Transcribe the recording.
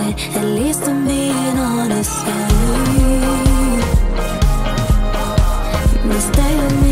At least I'm being honest. Stay with me